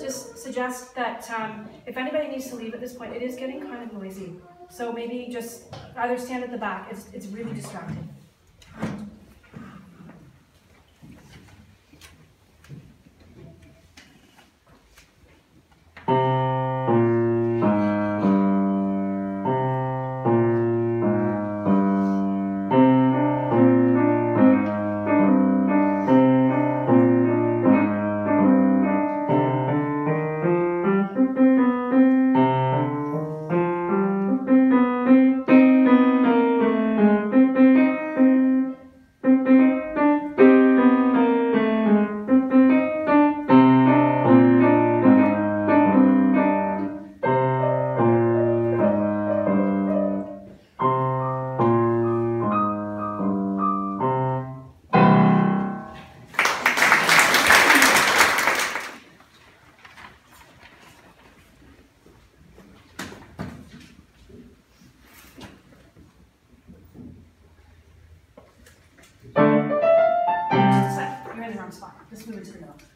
just suggest that um, if anybody needs to leave at this point, it is getting kind of noisy. So maybe just either stand at the back. It's, it's really distracting. 就是这个。